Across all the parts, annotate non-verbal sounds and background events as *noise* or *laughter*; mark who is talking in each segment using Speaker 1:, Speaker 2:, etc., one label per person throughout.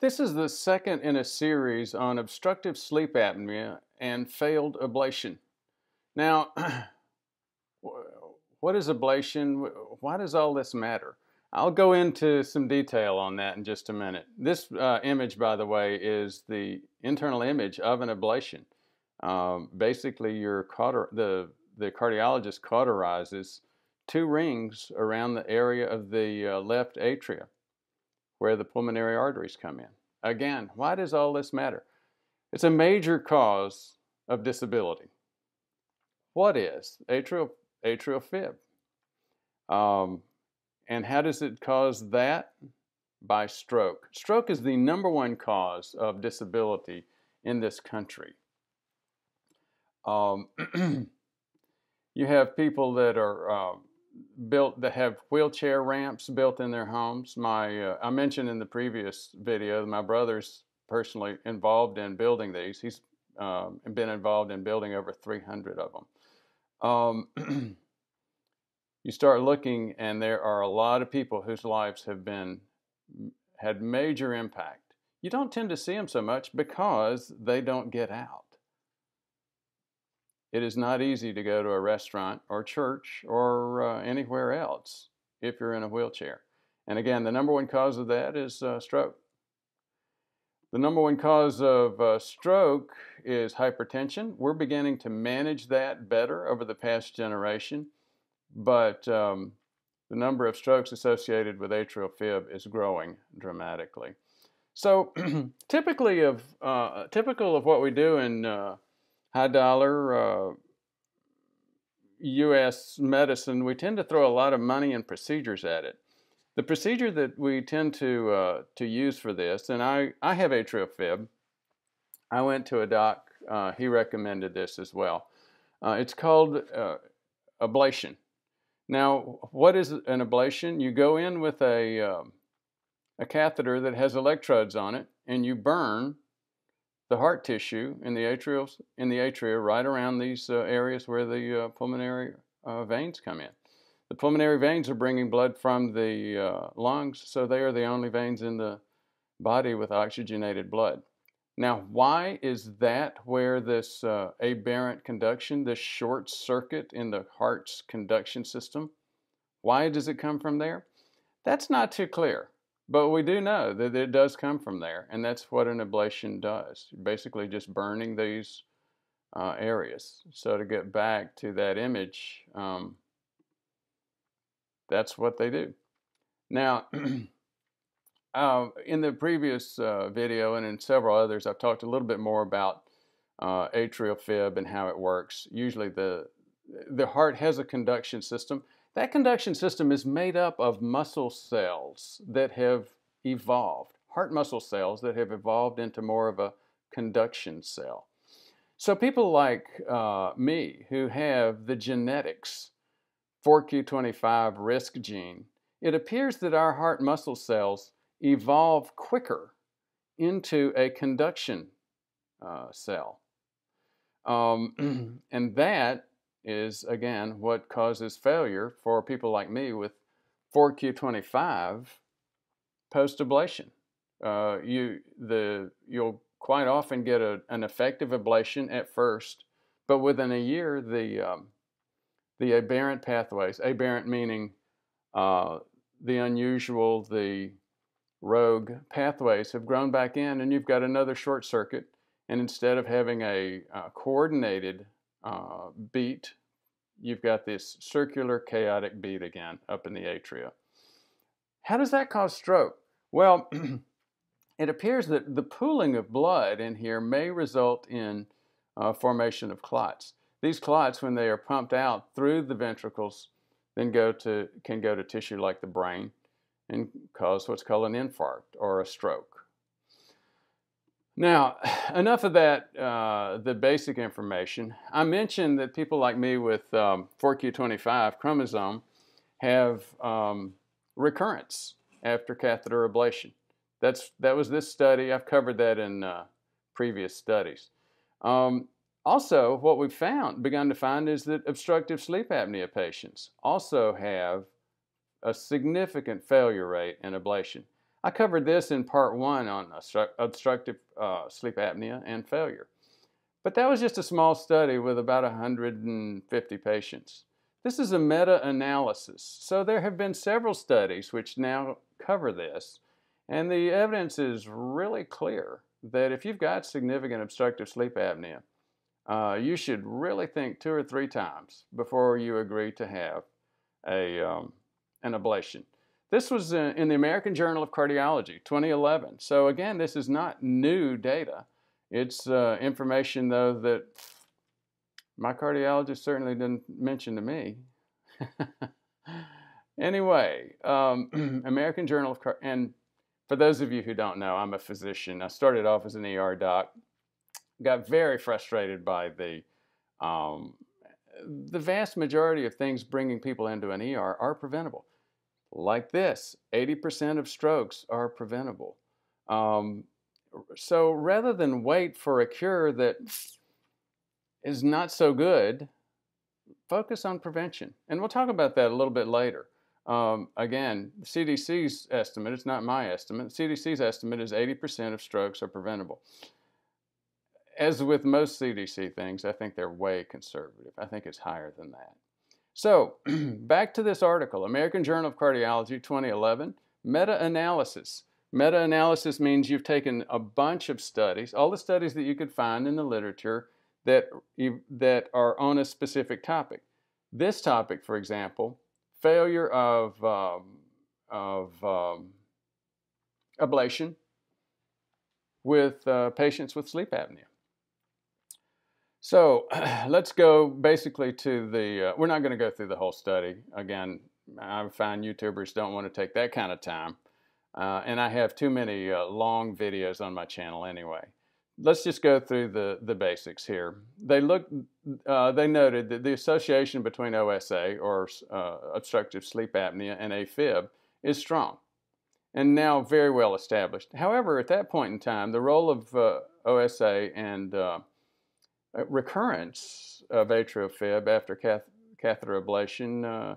Speaker 1: This is the second in a series on obstructive sleep apnea and failed ablation. Now, *clears throat* what is ablation? Why does all this matter? I'll go into some detail on that in just a minute. This uh, image, by the way, is the internal image of an ablation. Um, basically, your the, the cardiologist cauterizes two rings around the area of the uh, left atria where the pulmonary arteries come in. Again, why does all this matter? It's a major cause of disability. What is atrial, atrial fib? Um, and how does it cause that? By stroke. Stroke is the number one cause of disability in this country. Um, *clears throat* you have people that are uh, built that have wheelchair ramps built in their homes. My uh, I mentioned in the previous video, my brother's personally involved in building these. He's um, been involved in building over 300 of them. Um, *clears throat* you start looking and there are a lot of people whose lives have been had major impact. You don't tend to see them so much because they don't get out. It is not easy to go to a restaurant or church or uh, anywhere else if you're in a wheelchair. And again, the number one cause of that is uh, stroke. The number one cause of uh, stroke is hypertension. We're beginning to manage that better over the past generation but um, the number of strokes associated with atrial fib is growing dramatically. So *clears throat* typically of uh, typical of what we do in uh, high dollar uh, U.S. medicine, we tend to throw a lot of money and procedures at it. The procedure that we tend to uh, to use for this, and I I have atrial fib. I went to a doc. Uh, he recommended this as well. Uh, it's called ablation. Now, what is an ablation? You go in with a, uh, a catheter that has electrodes on it, and you burn the heart tissue in the atrials in the atria right around these uh, areas where the uh, pulmonary uh, veins come in. The pulmonary veins are bringing blood from the uh, lungs, so they are the only veins in the body with oxygenated blood. Now, why is that where this uh, aberrant conduction, this short circuit in the heart's conduction system, why does it come from there? That's not too clear, but we do know that it does come from there, and that's what an ablation does. Basically, just burning these uh, areas. So to get back to that image, um, that's what they do. Now, *clears throat* Uh, in the previous uh, video and in several others, I've talked a little bit more about uh, atrial fib and how it works. Usually the, the heart has a conduction system. That conduction system is made up of muscle cells that have evolved, heart muscle cells that have evolved into more of a conduction cell. So people like uh, me who have the genetics 4q25 risk gene, it appears that our heart muscle cells evolve quicker into a conduction uh, cell. Um, *clears throat* and that is, again, what causes failure for people like me with 4Q25 post ablation. Uh, you, the, you'll quite often get a, an effective ablation at first, but within a year, the, um, the aberrant pathways, aberrant meaning uh, the unusual, the rogue pathways have grown back in and you've got another short circuit and instead of having a, a coordinated uh, beat you've got this circular chaotic beat again up in the atria. How does that cause stroke? Well *clears throat* it appears that the pooling of blood in here may result in uh, formation of clots. These clots when they are pumped out through the ventricles then go to can go to tissue like the brain and cause what's called an infarct or a stroke. Now, *sighs* enough of that, uh, the basic information. I mentioned that people like me with um, 4q25 chromosome have um, recurrence after catheter ablation. That's, that was this study. I've covered that in uh, previous studies. Um, also, what we've found, begun to find, is that obstructive sleep apnea patients also have a significant failure rate in ablation. I covered this in part one on obstructive uh, sleep apnea and failure. But that was just a small study with about 150 patients. This is a meta-analysis, so there have been several studies which now cover this, and the evidence is really clear that if you've got significant obstructive sleep apnea, uh, you should really think two or three times before you agree to have a, um, an ablation. This was in the American Journal of Cardiology, 2011. So again, this is not new data. It's uh, information, though, that my cardiologist certainly didn't mention to me. *laughs* anyway, um, *clears throat* American Journal of Car and for those of you who don't know, I'm a physician. I started off as an ER doc. Got very frustrated by the um, the vast majority of things bringing people into an ER are preventable. Like this, 80% of strokes are preventable. Um, so rather than wait for a cure that is not so good, focus on prevention. And we'll talk about that a little bit later. Um, again, CDC's estimate, it's not my estimate, CDC's estimate is 80% of strokes are preventable. As with most CDC things, I think they're way conservative. I think it's higher than that. So, *clears throat* back to this article American Journal of Cardiology 2011 meta analysis. Meta analysis means you've taken a bunch of studies, all the studies that you could find in the literature, that, that are on a specific topic. This topic, for example, failure of, um, of um, ablation with uh, patients with sleep apnea. So *clears throat* let's go basically to the, uh, we're not going to go through the whole study. Again, I find YouTubers don't want to take that kind of time. Uh, and I have too many uh, long videos on my channel anyway let's just go through the, the basics here. They looked, uh, they noted that the association between OSA or uh, obstructive sleep apnea and AFib is strong and now very well established. However, at that point in time, the role of uh, OSA and recurrence of atrial fib after cath catheter ablation uh,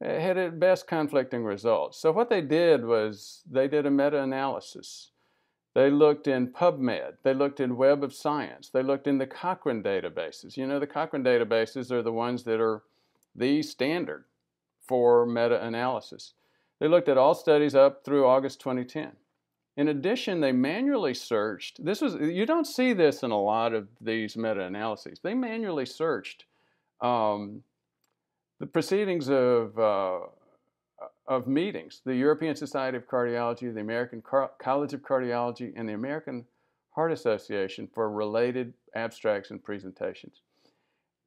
Speaker 1: had at best conflicting results. So what they did was they did a meta-analysis they looked in PubMed. They looked in Web of Science. They looked in the Cochrane databases. You know, the Cochrane databases are the ones that are the standard for meta-analysis. They looked at all studies up through August 2010. In addition, they manually searched. This was you don't see this in a lot of these meta-analyses. They manually searched um, the proceedings of uh, of meetings the European Society of Cardiology, the American Car College of Cardiology, and the American Heart Association for related abstracts and presentations.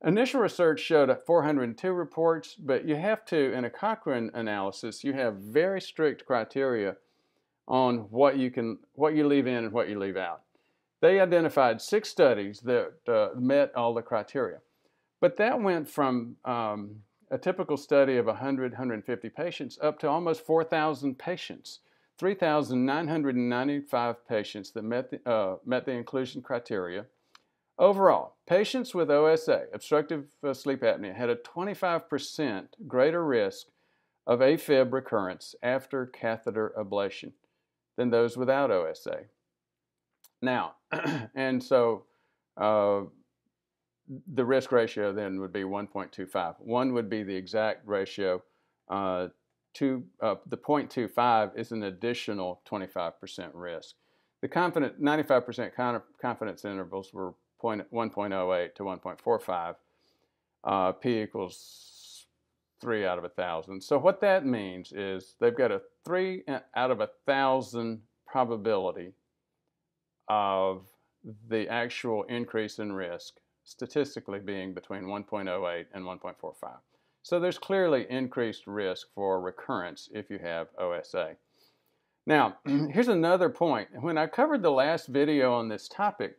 Speaker 1: Initial research showed 402 reports, but you have to, in a Cochrane analysis, you have very strict criteria on what you can, what you leave in and what you leave out. They identified six studies that uh, met all the criteria, but that went from um, a typical study of 100, 150 patients up to almost 4,000 patients. 3,995 patients that met the, uh, met the inclusion criteria. Overall, patients with OSA, obstructive uh, sleep apnea, had a 25% greater risk of AFib recurrence after catheter ablation than those without OSA. Now, *clears throat* and so uh, the risk ratio then would be 1.25. One would be the exact ratio. Uh, two, uh, the 0.25 is an additional 25% risk. The confident 95% confidence intervals were 1.08 to 1.45. Uh, P equals 3 out of a 1,000. So what that means is they've got a 3 out of a 1,000 probability of the actual increase in risk statistically being between 1.08 and 1.45. So there's clearly increased risk for recurrence if you have OSA. Now, *clears throat* here's another point. When I covered the last video on this topic,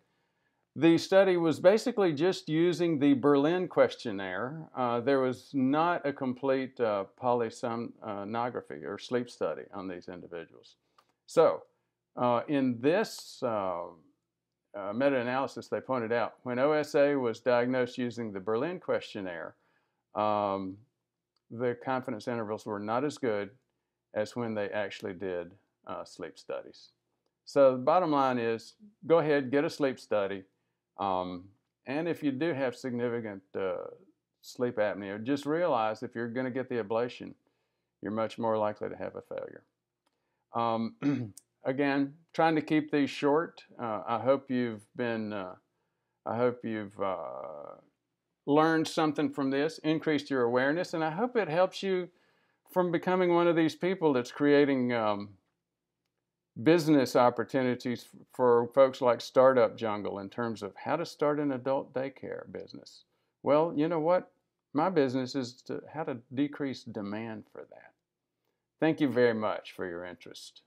Speaker 1: the study was basically just using the Berlin questionnaire. Uh, there was not a complete uh, polysomnography or sleep study on these individuals. So, uh, in this uh, uh, meta-analysis, they pointed out when OSA was diagnosed using the Berlin questionnaire, um, the confidence intervals were not as good as when they actually did uh, sleep studies. So the bottom line is go ahead, get a sleep study. Um, and if you do have significant uh, sleep apnea, just realize if you're going to get the ablation, you're much more likely to have a failure. Um, *clears throat* again, trying to keep these short. Uh, I hope you've been, uh, I hope you've uh, learned something from this, increased your awareness, and I hope it helps you from becoming one of these people that's creating um, business opportunities for folks like Startup Jungle in terms of how to start an adult daycare business. Well, you know what? My business is to how to decrease demand for that. Thank you very much for your interest.